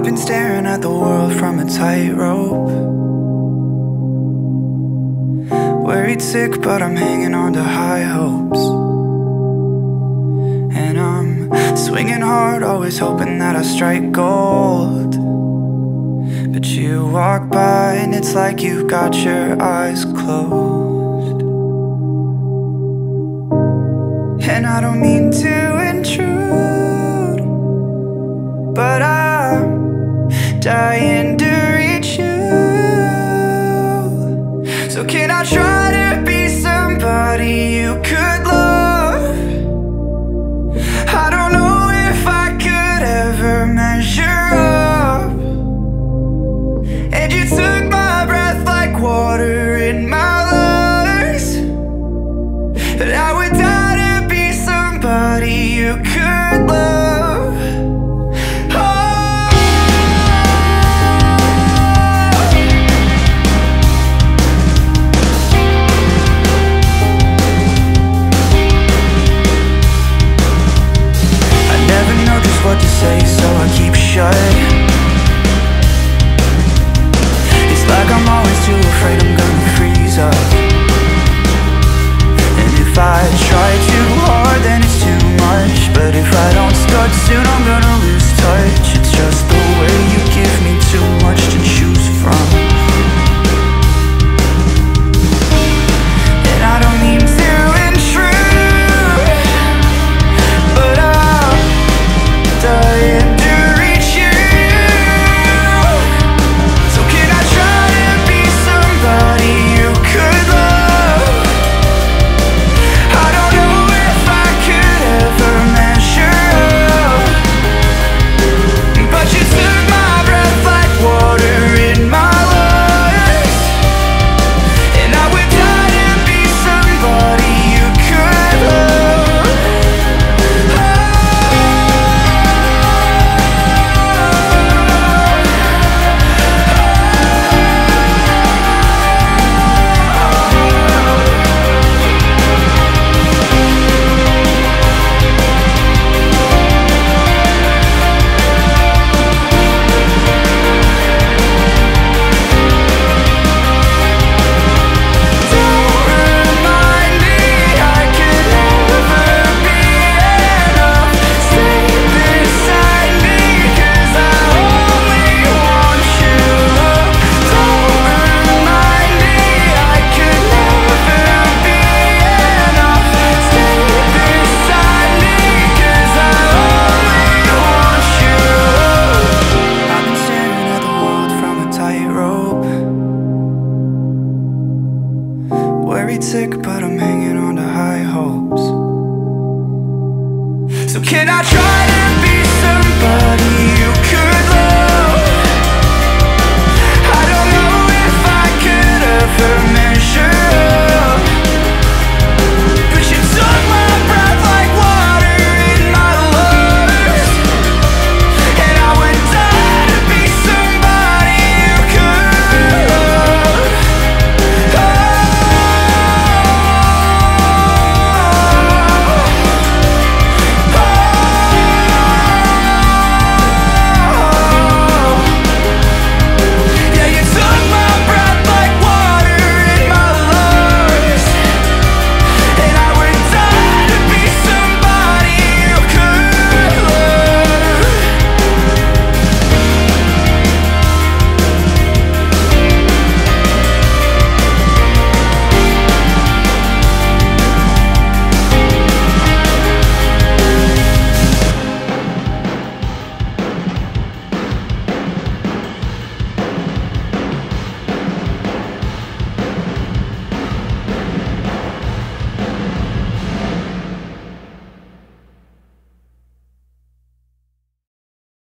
I've been staring at the world from a tightrope. Worried sick, but I'm hanging on to high hopes. And I'm swinging hard, always hoping that I strike gold. But you walk by and it's like you've got your eyes closed. And I don't mean to intrude But I dying to reach you. So can I try to be somebody you could made sick, but I'm hanging on to high hopes. So can I try to be somebody?